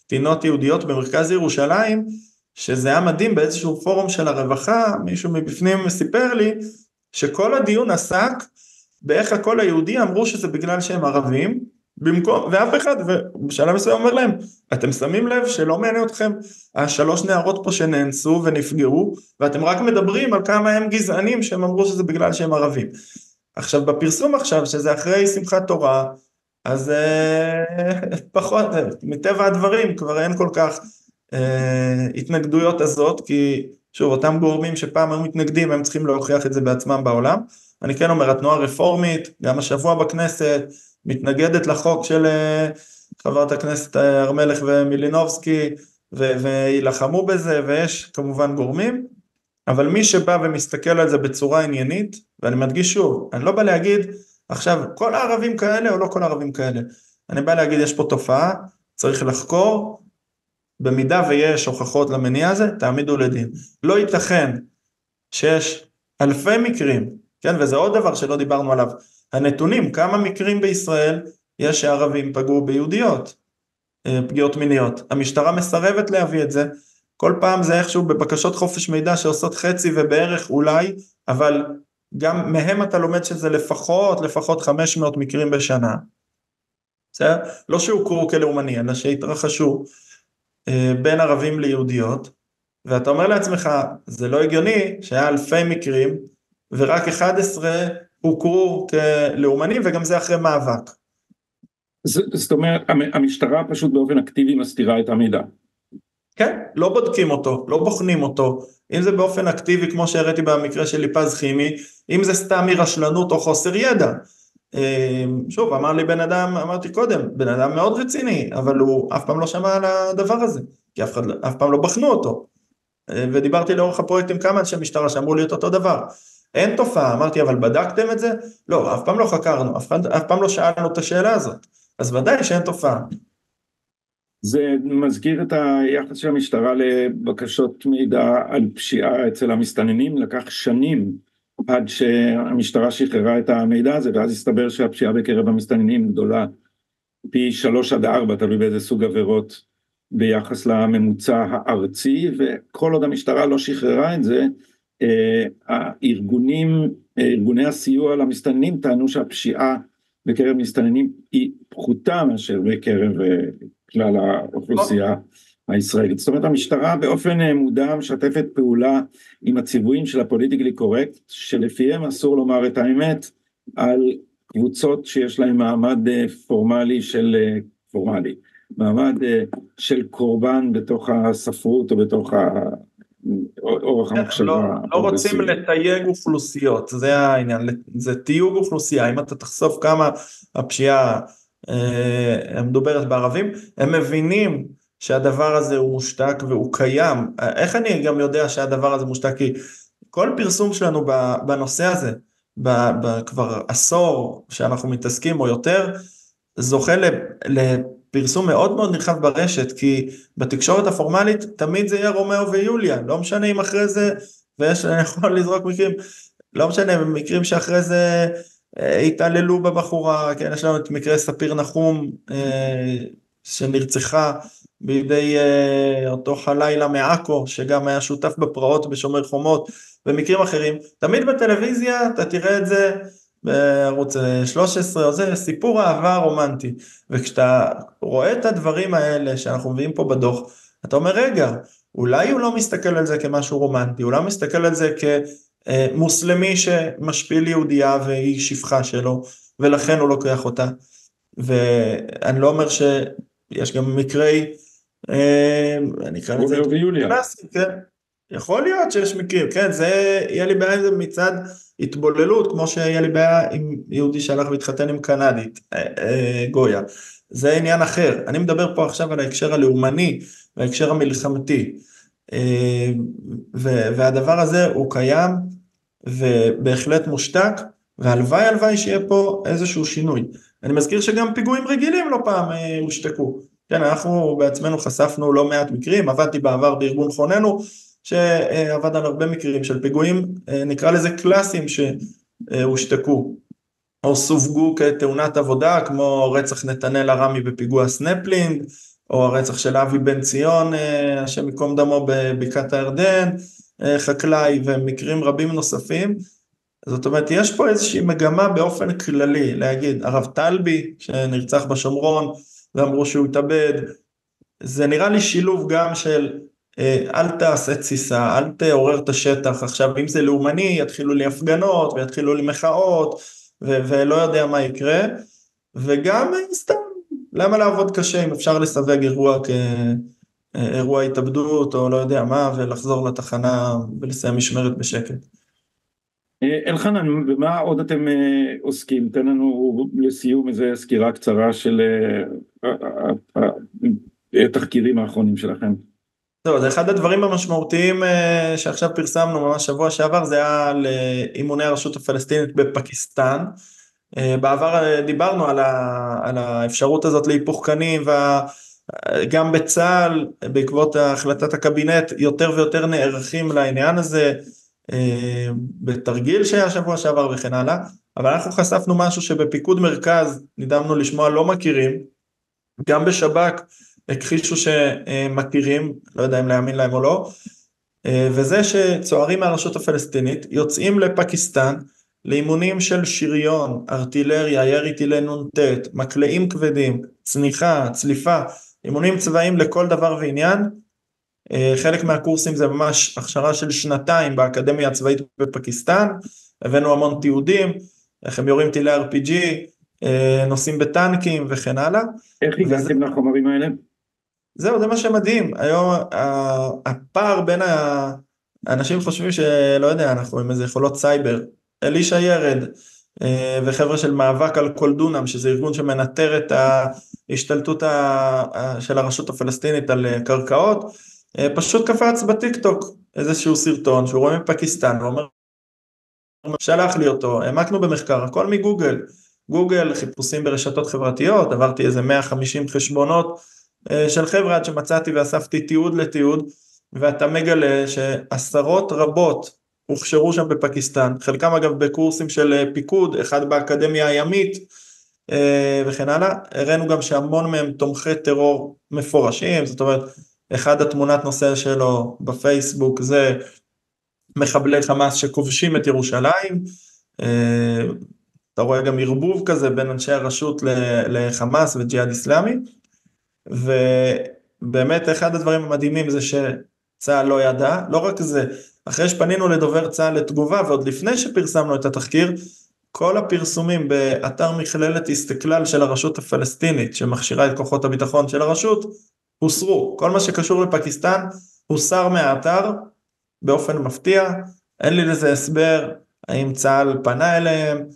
קטינות יהודיות במרכז ירושלים, שזה היה מדהים באיזשהו פורום של הרווחה, מישהו מבפנים סיפר לי שכל הדיון עסק באיך הקול היהודי אמרו שזה בגלל שהם ערבים, במקום, ואף אחד, ובשלב מסוים אומר להם, אתם שמים לב שלא מעניין אתכם השלוש נערות פה שנאנסו ונפגעו, ואתם רק מדברים על כמה הם גזענים שהם אמרו שזה בגלל שהם ערבים. עכשיו בפרסום עכשיו, שזה אחרי שמחת תורה, אז אה, [laughs] פחות, מטבע הדברים כבר אין כל כך אה, התנגדויות הזאת, כי שוב, אותם גורמים שפעם היו מתנגדים, הם צריכים להוכיח את זה בעצמם בעולם. אני כן אומר, התנועה הרפורמית, גם השבוע בכנסת, מתנגדת לחוק של אה, חברת הכנסת אה, הר מלך ומילינובסקי, ויילחמו בזה, ויש כמובן גורמים, אבל מי שבא ומסתכל על זה בצורה עניינית, ואני מדגיש שוב, אני לא בא להגיד, עכשיו, כל הערבים כאלה או לא כל הערבים כאלה. אני בא להגיד, יש פה תופעה, צריך לחקור, במידה ויש הוכחות למניע הזה, תעמידו לדין. לא ייתכן שיש אלפי מקרים, כן, וזה עוד דבר שלא דיברנו עליו, הנתונים, כמה מקרים בישראל יש שערבים פגעו ביהודיות, אה, פגיעות מיניות. המשטרה מסרבת להביא את זה, כל פעם זה איכשהו בבקשות חופש מידע שעושות חצי ובערך אולי, אבל גם מהם אתה לומד שזה לפחות, לפחות 500 מקרים בשנה. בסדר? לא שהוכרו כלאומני, אלא שהתרחשו אה, בין ערבים ליהודיות, ואתה אומר לעצמך, זה לא הגיוני שהיה אלפי מקרים, ורק 11 הוכרו כלאומנים, וגם זה אחרי מאבק. זאת אומרת, המשטרה פשוט באופן אקטיבי מסתירה את המידע. כן, לא בודקים אותו, לא בוחנים אותו, אם זה באופן אקטיבי כמו שהראיתי במקרה של ליפז כימי, אם זה סתם מרשלנות או חוסר ידע. אמ, שוב, אמר לי בן אדם, אמרתי קודם, בן אדם מאוד רציני, אבל הוא אף פעם לא שמע על הדבר הזה, כי אף, אחד, אף פעם לא בחנו אותו. אה, ודיברתי לאורך הפרויקט עם כמה אנשי משטרה שאמרו לי את אותו דבר. אין תופעה, אמרתי, אבל בדקתם את זה? לא, אף פעם לא חקרנו, אף, אף פעם לא שאלנו את השאלה הזאת. אז ודאי שאין תופעה. זה מזכיר את היחס של המשטרה לבקשות מידע על פשיעה אצל המסתננים, לקח שנים עד שהמשטרה שחררה את המידע הזה, ואז הסתבר שהפשיעה בקרב המסתננים גדולה פי שלוש עד ארבע, תלוי באיזה סוג עבירות ביחס לממוצע הארצי, וכל עוד המשטרה לא שחררה את זה, הארגונים, ארגוני הסיוע למסתננים טענו שהפשיעה בקרב מסתננים היא פחותה מאשר בקרב אה, כלל האוכלוסייה הישראלית. זאת אומרת המשטרה באופן אה, מודע משתפת פעולה עם הציוויים של הפוליטיקלי קורקט, שלפיהם אסור לומר את האמת על קבוצות שיש להן מעמד אה, פורמלי של פורמלי, מעמד של קורבן בתוך הספרות או בתוך אורח המחשבה. לא, לא רוצים לתייג אוכלוסיות, זה העניין, זה תיוג אוכלוסייה, אם אתה תחשוף כמה הפשיעה אה, מדוברת בערבים, הם מבינים שהדבר הזה הוא מושתק והוא קיים, איך אני גם יודע שהדבר הזה מושתק? כי כל פרסום שלנו בנושא הזה, כבר עשור שאנחנו מתעסקים או יותר, זוכה פרסום מאוד מאוד נרחב ברשת כי בתקשורת הפורמלית תמיד זה יהיה רומאו ויוליה לא משנה אם אחרי זה ויש אני יכול לזרוק מקרים לא משנה מקרים שאחרי זה אה, התעללו בבחורה כן יש לנו את מקרה ספיר נחום אה, שנרצחה בידי אה, אותו חלאה מעכו שגם היה שותף בפרעות בשומר חומות ומקרים אחרים. תמיד בטלוויזיה אתה תראה את זה בערוץ 13 או זה סיפור אהבה רומנטי. וכשאתה רואה את הדברים האלה שאנחנו מביאים פה בדוח אתה אומר רגע אולי הוא לא מסתכל על זה כמשהו רומנטי אולי הוא מסתכל על זה כמוסלמי שמשפיל יהודייה והיא שפחה שלו ולכן הוא לוקח אותה. ואני לא אומר שיש גם מקרי אה, אני אקרא לזה קלאסי, כן. יכול להיות שיש מקרים, כן, זה, יהיה לי בעיה עם זה מצד התבוללות, כמו שיהיה לי בעיה עם יהודי שהלך והתחתן עם קנדית, אה, אה, גויה. זה עניין אחר. אני מדבר פה עכשיו על ההקשר הלאומני וההקשר המלחמתי. אה, והדבר הזה הוא קיים ובהחלט מושתק, והלוואי הלוואי שיהיה פה איזשהו שינוי. אני מזכיר שגם פיגועים רגילים לא פעם הושתקו. כן, אנחנו בעצמנו חשפנו לא מעט מקרים, עבדתי בעבר בארגון חוננו, שעבד על הרבה מקרים של פיגועים, אה, נקרא לזה קלאסיים שהושתקו או סווגו כתאונת עבודה כמו רצח נתנאל ערמי בפיגוע סנפלינג או הרצח של אבי בן ציון, אה, השם ייקום דמו בבקעת הירדן, אה, חקלאי ומקרים רבים נוספים. זאת אומרת יש פה איזושהי מגמה באופן כללי להגיד הרב טלבי שנרצח בשומרון ואמרו שהוא התאבד, זה נראה לי שילוב גם של אל תעשה תסיסה, אל תעורר את השטח עכשיו, אם זה לאומני יתחילו לי הפגנות ויתחילו לי מחאות ו- ולא יודע מה יקרה, וגם אה, סתם, למה לעבוד קשה אם אפשר לסווג אירוע כאירוע התאבדות או לא יודע מה ולחזור לתחנה ולסיים משמרת בשקט. אה, אלחנן, במה עוד אתם עוסקים? תן לנו לסיום איזה סקירה קצרה של התחקירים האחרונים שלכם. טוב, זה אחד הדברים המשמעותיים אה, שעכשיו פרסמנו ממש שבוע שעבר, זה היה על אה, אימוני הרשות הפלסטינית בפקיסטן. אה, בעבר דיברנו על, ה, על האפשרות הזאת להיפוך קנים, וגם בצה"ל, בעקבות החלטת הקבינט, יותר ויותר נערכים לעניין הזה, בתרגיל שהיה שבוע שעבר וכן הלאה, אבל אנחנו חשפנו משהו שבפיקוד מרכז, נדהמנו לשמוע, לא מכירים, גם בשב"כ, הכחישו שמכירים, לא יודע אם להאמין להם או לא, וזה שצוערים מהרשות הפלסטינית יוצאים לפקיסטן לאימונים של שריון, ארטילריה, ירי טילי נ"ט, מקלעים כבדים, צניחה, צליפה, אימונים צבאיים לכל דבר ועניין. חלק מהקורסים זה ממש הכשרה של שנתיים באקדמיה הצבאית בפקיסטן, הבאנו המון תיעודים, איך הם יורים טילי RPG, אה, נוסעים בטנקים וכן הלאה. איך הגעתם לחומרים האלה? זהו, זה מה שמדהים, היום הפער בין האנשים חושבים שלא יודע, אנחנו עם איזה יכולות סייבר, אלישע ירד אה, וחבר'ה של מאבק על כל דונם, שזה ארגון שמנטר את ההשתלטות של הרשות הפלסטינית על אה, קרקעות, אה, פשוט קפץ בטיק טוק איזשהו סרטון שהוא רואה מפקיסטן, הוא אומר, שלח לי אותו, העמקנו במחקר, הכל מגוגל, גוגל, חיפושים ברשתות חברתיות, עברתי איזה 150 חשבונות של חבר'ה עד שמצאתי ואספתי תיעוד לתיעוד, ואתה מגלה שעשרות רבות הוכשרו שם בפקיסטן, חלקם אגב בקורסים של אה, פיקוד, אחד באקדמיה הימית אה, וכן הלאה, הראינו גם שהמון מהם תומכי טרור מפורשים, זאת אומרת, אחד התמונת נושא שלו בפייסבוק זה מחבלי חמאס שכובשים את ירושלים, אה, אתה רואה גם ערבוב כזה בין אנשי הרשות לחמאס וג'יהאד איסלאמי, ובאמת אחד הדברים המדהימים זה שצה"ל לא ידע, לא רק זה, אחרי שפנינו לדובר צה"ל לתגובה ועוד לפני שפרסמנו את התחקיר, כל הפרסומים באתר מכללת איסטקלל של הרשות הפלסטינית שמכשירה את כוחות הביטחון של הרשות הוסרו, כל מה שקשור לפקיסטן הוסר מהאתר באופן מפתיע, אין לי לזה הסבר האם צה"ל פנה אליהם,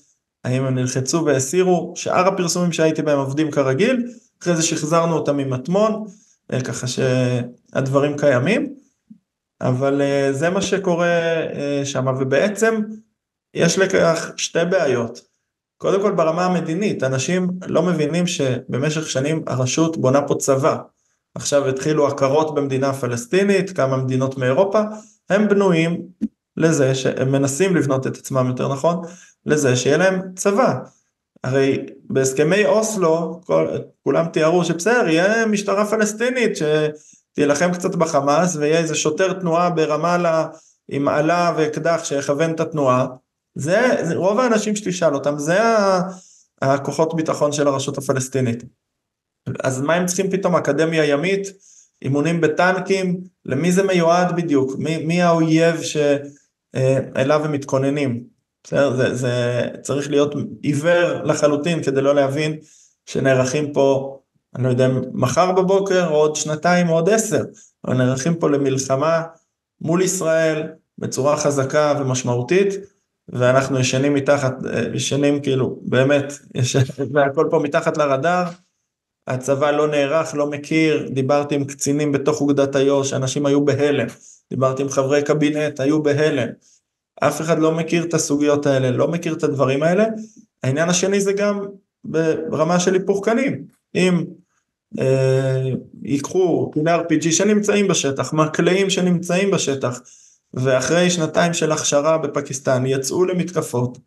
האם הם נלחצו והסירו, שאר הפרסומים שהייתי בהם עובדים כרגיל, אחרי זה שחזרנו אותם עם מטמון, אה, ככה שהדברים קיימים. אבל אה, זה מה שקורה אה, שם, ובעצם יש לכך שתי בעיות. קודם כל ברמה המדינית, אנשים לא מבינים שבמשך שנים הרשות בונה פה צבא. עכשיו התחילו הכרות במדינה פלסטינית, כמה מדינות מאירופה, הם בנויים לזה שהם מנסים לבנות את עצמם יותר נכון, לזה שיהיה להם צבא. הרי בהסכמי אוסלו כל, כולם תיארו שבסדר, יהיה משטרה פלסטינית ש... תילחם קצת בחמאס ויהיה איזה שוטר תנועה ברמאללה עם עלה ואקדח שיכוון את התנועה, זה, זה רוב האנשים שתשאל אותם, זה הכוחות ביטחון של הרשות הפלסטינית. אז מה הם צריכים פתאום? אקדמיה ימית, אימונים בטנקים, למי זה מיועד בדיוק, מי, מי האויב שאליו הם מתכוננים. בסדר? זה, זה צריך להיות עיוור לחלוטין כדי לא להבין שנערכים פה אני לא יודע מחר בבוקר או עוד שנתיים או עוד עשר, אבל נערכים פה למלחמה מול ישראל בצורה חזקה ומשמעותית, ואנחנו ישנים מתחת, ישנים כאילו, באמת, [laughs] והכל פה מתחת לרדאר, הצבא לא נערך, לא מכיר, דיברתי עם קצינים בתוך אוגדת איו"ש, אנשים היו בהלם, דיברתי עם חברי קבינט, היו בהלם, אף אחד לא מכיר את הסוגיות האלה, לא מכיר את הדברים האלה. העניין השני זה גם ברמה של היפוך קנים, אם אה, ייקחו טילי RPG שנמצאים בשטח, מקלעים שנמצאים בשטח, ואחרי שנתיים של הכשרה בפקיסטן יצאו למתקפות,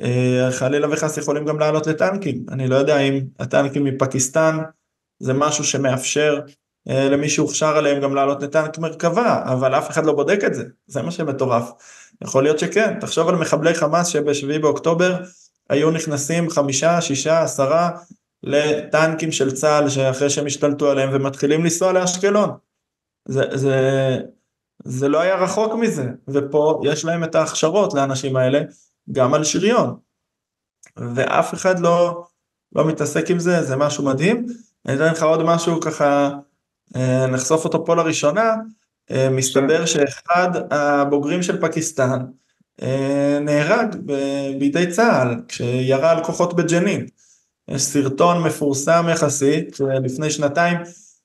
אה, חלילה וחס יכולים גם לעלות לטנקים, אני לא יודע אם הטנקים מפקיסטן זה משהו שמאפשר אה, למי שהוכשר עליהם גם לעלות לטנק מרכבה, אבל אף אחד לא בודק את זה, זה מה שמטורף. יכול להיות שכן, תחשוב על מחבלי חמאס שבשביעי באוקטובר היו נכנסים חמישה, שישה, עשרה לטנקים של צה"ל שאחרי שהם השתלטו עליהם ומתחילים לנסוע לאשקלון. זה, זה, זה לא היה רחוק מזה, ופה יש להם את ההכשרות לאנשים האלה גם על שריון. ואף אחד לא, לא מתעסק עם זה, זה משהו מדהים. אני אתן לך עוד משהו ככה, אה, נחשוף אותו פה לראשונה, מסתבר שאחד הבוגרים של פקיסטן אה, נהרג בידי צה"ל כשירה על כוחות בג'נין. יש סרטון מפורסם יחסית לפני שנתיים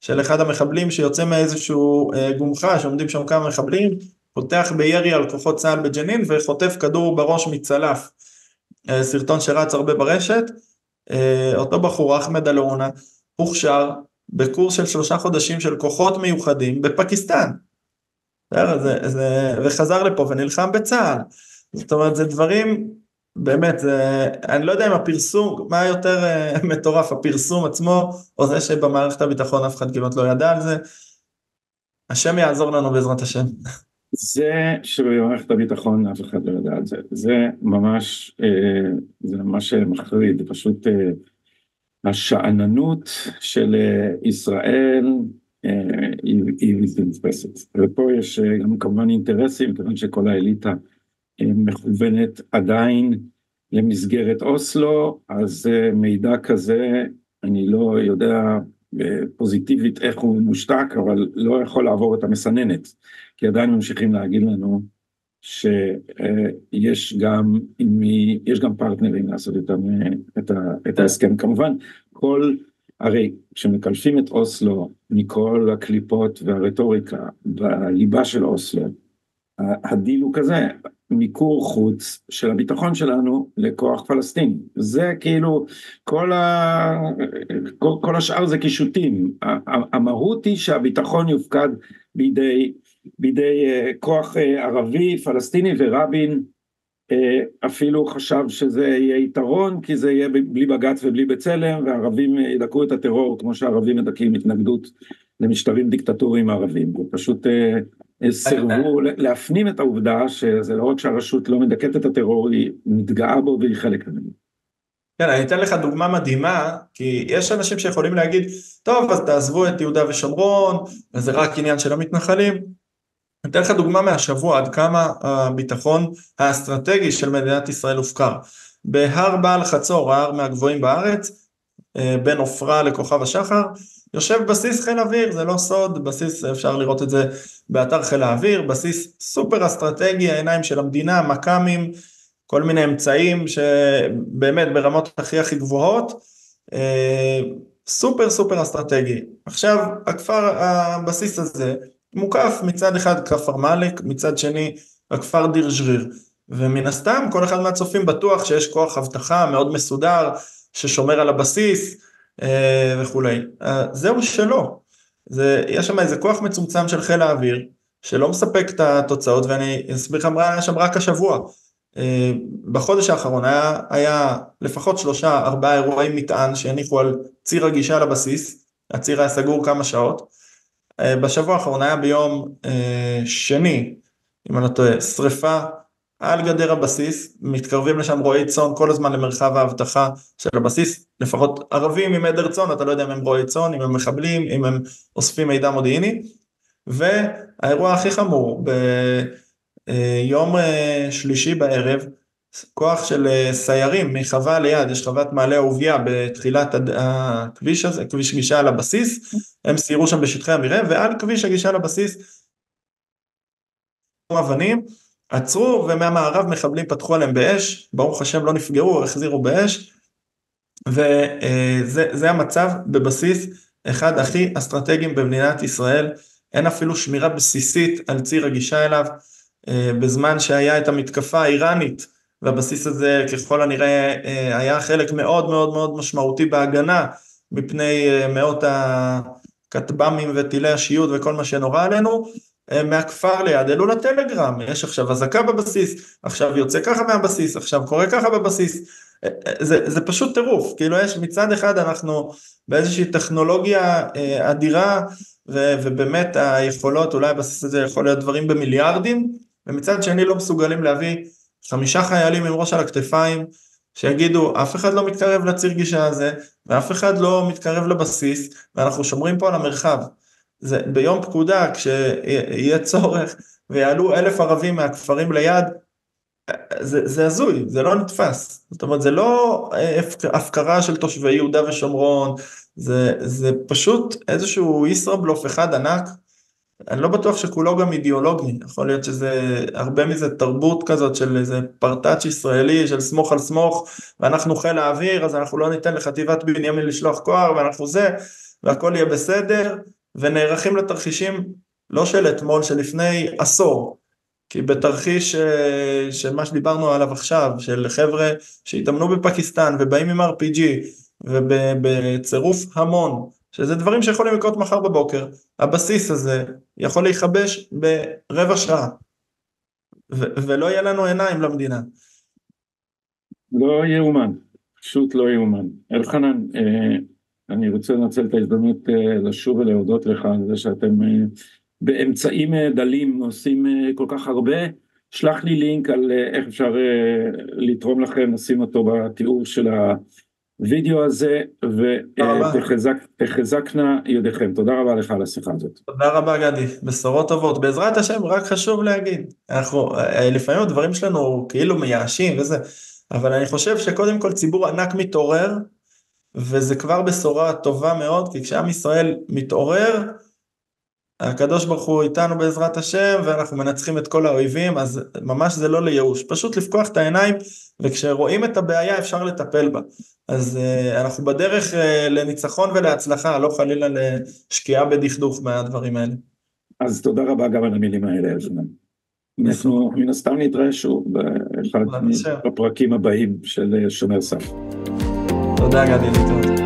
של אחד המחבלים שיוצא מאיזשהו אה, גומחה שעומדים שם כמה מחבלים, פותח בירי על כוחות צה"ל בג'נין וחוטף כדור בראש מצלף. אה, סרטון שרץ הרבה ברשת, אה, אותו בחור אחמד אלונה הוכשר בקורס של שלושה חודשים של כוחות מיוחדים בפקיסטן. זה, זה, וחזר לפה ונלחם בצה"ל. זאת אומרת זה דברים באמת, זה, אני לא יודע אם הפרסום, מה יותר uh, [laughs] מטורף, הפרסום עצמו, או זה שבמערכת הביטחון אף אחד כמעט לא ידע על זה. השם יעזור לנו בעזרת השם. זה שבמערכת הביטחון אף אחד לא יודע על זה, זה ממש, זה ממש מחריד, פשוט השאננות של ישראל היא בלתי נתפסת, ופה יש גם כמובן אינטרסים, כיוון שכל האליטה מכוונת עדיין למסגרת אוסלו, אז מידע כזה, אני לא יודע פוזיטיבית איך הוא מושתק, אבל לא יכול לעבור את המסננת, כי עדיין ממשיכים להגיד לנו שיש גם, יש גם פרטנרים לעשות את, את ההסכם, כמובן כל, הרי כשמקלפים את אוסלו מכל הקליפות והרטוריקה בליבה של אוסלו, הדיל הוא כזה, מיקור חוץ של הביטחון שלנו לכוח פלסטיני, זה כאילו כל, ה... כל, כל השאר זה קישוטים, המהות היא שהביטחון יופקד בידי, בידי uh, כוח uh, ערבי פלסטיני ורבין אפילו חשב שזה יהיה יתרון כי זה יהיה בלי בג"ץ ובלי בצלם והערבים ידכאו את הטרור כמו שהערבים מדכאים התנגדות למשטרים דיקטטוריים ערבים, הוא פשוט סירבו להפנים את העובדה שזה לא רק שהרשות לא מדכאת את הטרור, היא מתגאה בו והיא חלק ממנו. כן, אני אתן לך דוגמה מדהימה, כי יש אנשים שיכולים להגיד, טוב, אז תעזבו את יהודה ושומרון, וזה רק עניין של המתנחלים. אני אתן לך דוגמה מהשבוע, עד כמה הביטחון האסטרטגי של מדינת ישראל הופקר. בהר בעל חצור, ההר מהגבוהים בארץ, אה, בין עופרה לכוכב השחר, יושב בסיס חיל אוויר, זה לא סוד, בסיס, אפשר לראות את זה באתר חיל האוויר, בסיס סופר אסטרטגי, העיניים של המדינה, מכ"מים, כל מיני אמצעים שבאמת ברמות הכי הכי גבוהות, אה, סופר סופר אסטרטגי. עכשיו הכפר, הבסיס הזה מוקף מצד אחד כפר מאלק, מצד שני הכפר דיר ג'ריר, ומן הסתם כל אחד מהצופים בטוח שיש כוח אבטחה מאוד מסודר ששומר על הבסיס, אה, וכולי. אה, זהו שלא. זה, יש שם איזה כוח מצומצם של חיל האוויר, שלא מספק את התוצאות, ואני אסביר לך מה היה שם רק השבוע. אה, בחודש האחרון היה, היה לפחות שלושה ארבעה אירועי מטען שהניחו על ציר הגישה לבסיס, הציר היה סגור כמה שעות. בשבוע האחרון היה ביום שני, אם אני לא טועה, שריפה על גדר הבסיס, מתקרבים לשם רועי צאן כל הזמן למרחב האבטחה של הבסיס, לפחות ערבים עם עדר צאן, אתה לא יודע אם הם רועי צאן, אם הם מחבלים, אם הם אוספים מידע מודיעיני, והאירוע הכי חמור, ביום אה, שלישי בערב, כוח של אה, סיירים מחווה ליד, יש חוות מעלה אהוביה בתחילת הכביש הזה, כביש גישה לבסיס, הם סיירו שם בשטחי המרעה, ועל כביש הגישה לבסיס אבנים, עצרו ומהמערב מחבלים פתחו עליהם באש, ברוך השם לא נפגעו, החזירו באש, וזה המצב בבסיס אחד הכי אסטרטגיים במדינת ישראל, אין אפילו שמירה בסיסית על ציר הגישה אליו, בזמן שהיה את המתקפה האיראנית, והבסיס הזה ככל הנראה היה חלק מאוד מאוד מאוד משמעותי בהגנה מפני מאות הכטב"מים וטילי השיוט וכל מה שנורא עלינו, מהכפר ליד. העלו לטלגרם, יש עכשיו אזעקה בבסיס, עכשיו יוצא ככה מהבסיס, עכשיו קורה ככה בבסיס, זה, זה פשוט טירוף, כאילו יש מצד אחד אנחנו באיזושהי טכנולוגיה אה, אדירה ו, ובאמת היכולות, אולי הבסיס הזה יכול להיות דברים במיליארדים, ומצד שני לא מסוגלים להביא חמישה חיילים עם ראש על הכתפיים שיגידו אף אחד לא מתקרב לציר גישה הזה ואף אחד לא מתקרב לבסיס ואנחנו שומרים פה על המרחב. זה ביום פקודה כשיהיה צורך ויעלו אלף ערבים מהכפרים ליד, זה, זה הזוי, זה לא נתפס. זאת אומרת, זה לא הפקרה של תושבי יהודה ושומרון, זה, זה פשוט איזשהו ישראבלוף אחד ענק. אני לא בטוח שכולו גם אידיאולוגי, יכול להיות שזה, הרבה מזה תרבות כזאת של איזה פרטאץ' ישראלי של סמוך על סמוך, ואנחנו חיל האוויר, אז אנחנו לא ניתן לחטיבת בנימין לשלוח כוח, ואנחנו זה, והכל יהיה בסדר, ונערכים לתרחישים לא של אתמול, של לפני עשור. כי בתרחיש אה, של מה שדיברנו עליו עכשיו, של חבר'ה שהתאמנו בפקיסטן ובאים עם RPG ובצירוף המון, שזה דברים שיכולים לקרות מחר בבוקר, הבסיס הזה יכול להיכבש ברבע שעה, ו- ולא יהיה לנו עיניים למדינה. לא יאומן, פשוט לא יאומן. אלחנן, אה, אני רוצה לנצל את ההזדמנות אה, לשוב ולהודות לך על זה שאתם אה, באמצעים דלים עושים כל כך הרבה, שלח לי לינק על איך אפשר לתרום לכם, נשים אותו בתיאור של הווידאו הזה, ותחזקנה ידיכם. תודה רבה לך על השיחה הזאת. תודה רבה גדי, בשורות טובות. בעזרת השם, רק חשוב להגיד, אנחנו, לפעמים הדברים שלנו כאילו מייאשים וזה, אבל אני חושב שקודם כל ציבור ענק מתעורר, וזה כבר בשורה טובה מאוד, כי כשעם ישראל מתעורר, הקדוש ברוך הוא איתנו בעזרת השם, ואנחנו מנצחים את כל האויבים, אז ממש זה לא לייאוש, פשוט לפקוח את העיניים, וכשרואים את הבעיה אפשר לטפל בה. אז uh, אנחנו בדרך uh, לניצחון ולהצלחה, לא חלילה לשקיעה בדכדוך מהדברים האלה. אז תודה רבה גם על המילים האלה, אנחנו מן הסתם נתראה שוב באחד הפרקים הבאים של שומר סף. תודה גדי, להתראות.